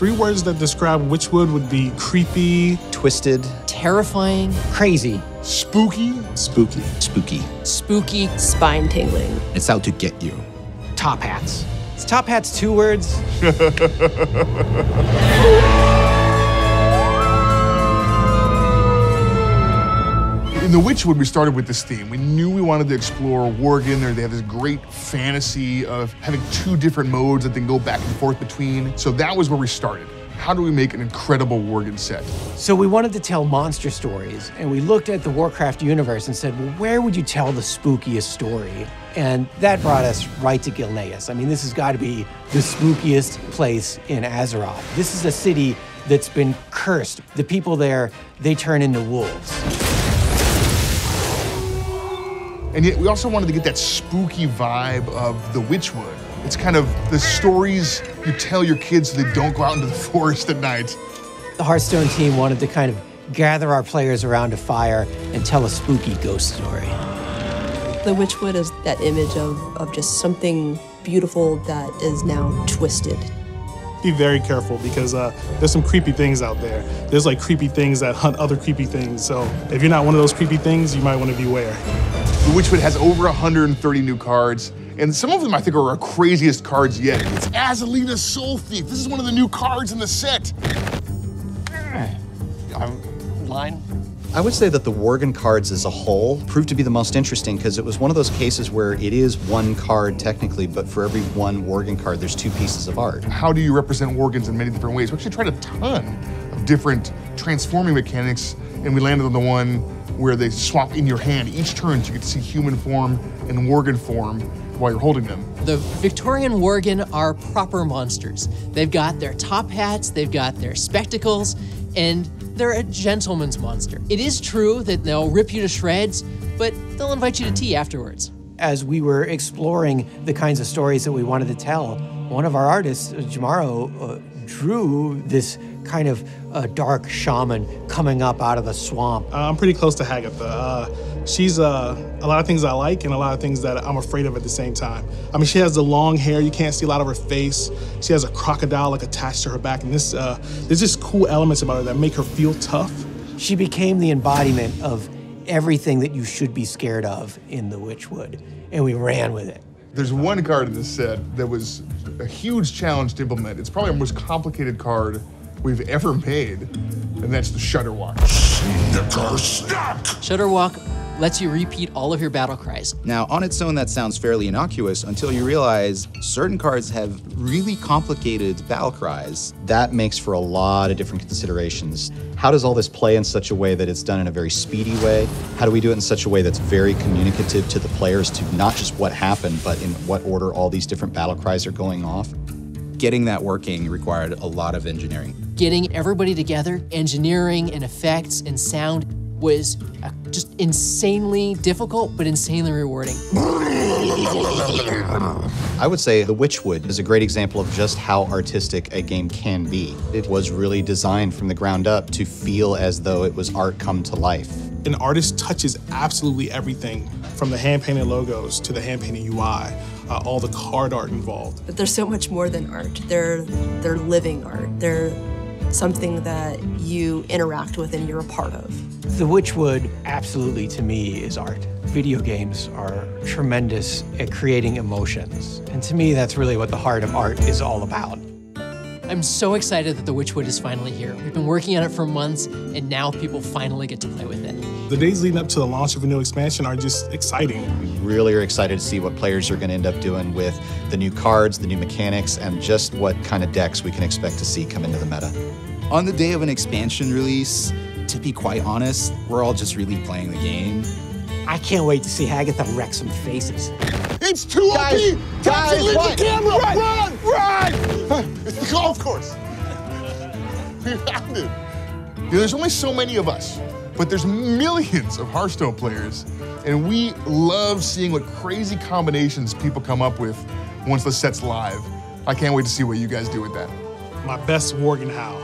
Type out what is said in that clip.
Three words that describe Witchwood would be creepy, twisted, terrifying, crazy, spooky, spooky, spooky, spooky, spine tingling. It's out to get you. Top hats. Is top hats two words? In The Witchwood, we started with this theme. We knew we wanted to explore Worgen. There, they have this great fantasy of having two different modes that they go back and forth between. So that was where we started. How do we make an incredible Worgen set? So we wanted to tell monster stories, and we looked at the Warcraft universe and said, well, where would you tell the spookiest story? And that brought us right to Gilneas. I mean, this has got to be the spookiest place in Azeroth. This is a city that's been cursed. The people there, they turn into wolves. And yet we also wanted to get that spooky vibe of the Witchwood. It's kind of the stories you tell your kids so they don't go out into the forest at night. The Hearthstone team wanted to kind of gather our players around a fire and tell a spooky ghost story. The Witchwood is that image of, of just something beautiful that is now twisted. Be very careful because uh, there's some creepy things out there. There's like creepy things that hunt other creepy things. So if you're not one of those creepy things, you might want to beware. The Witchwood has over 130 new cards, and some of them I think are our craziest cards yet. It's Azalina Soul Thief. This is one of the new cards in the set. I'm line? I would say that the Worgen cards as a whole proved to be the most interesting because it was one of those cases where it is one card technically, but for every one Worgen card, there's two pieces of art. How do you represent Worgens in many different ways? We actually tried a ton of different transforming mechanics, and we landed on the one where they swap in your hand each turn so you get to see human form and Worgen form while you're holding them. The Victorian Worgen are proper monsters. They've got their top hats, they've got their spectacles, and they're a gentleman's monster. It is true that they'll rip you to shreds, but they'll invite you to tea afterwards. As we were exploring the kinds of stories that we wanted to tell, one of our artists, Jomaro, uh, drew this kind of uh, dark shaman coming up out of the swamp. Uh, I'm pretty close to Hagatha. Uh, she's uh, a lot of things I like and a lot of things that I'm afraid of at the same time. I mean, she has the long hair. You can't see a lot of her face. She has a crocodile like attached to her back. And this, uh, there's just cool elements about her that make her feel tough. She became the embodiment of everything that you should be scared of in the Witchwood. And we ran with it. There's one card in this set that was a huge challenge to implement. It's probably our most complicated card we've ever made, and that's the Shudderwock. Snicker snack! Shudderwock lets you repeat all of your battle cries. Now, on its own, that sounds fairly innocuous until you realize certain cards have really complicated battle cries. That makes for a lot of different considerations. How does all this play in such a way that it's done in a very speedy way? How do we do it in such a way that's very communicative to the players to not just what happened, but in what order all these different battle cries are going off? Getting that working required a lot of engineering. Getting everybody together, engineering and effects and sound was uh, just insanely difficult, but insanely rewarding. I would say The Witchwood is a great example of just how artistic a game can be. It was really designed from the ground up to feel as though it was art come to life. An artist touches absolutely everything from the hand painted logos to the hand painted UI, uh, all the card art involved. But they're so much more than art. They're they're living art. They're something that you interact with and you're a part of. The Witchwood, absolutely to me, is art. Video games are tremendous at creating emotions. And to me, that's really what the heart of art is all about. I'm so excited that the Witchwood is finally here. We've been working on it for months, and now people finally get to play with it. The days leading up to the launch of a new expansion are just exciting. We really are excited to see what players are going to end up doing with the new cards, the new mechanics, and just what kind of decks we can expect to see come into the meta. On the day of an expansion release, to be quite honest, we're all just really playing the game. I can't wait to see Hagatha wreck some faces. It's too guys, OP! Guys, leave run, the camera! run, Run! Run! Course. You know, there's only so many of us, but there's millions of Hearthstone players, and we love seeing what crazy combinations people come up with once the set's live. I can't wait to see what you guys do with that. My best Worgen Howl.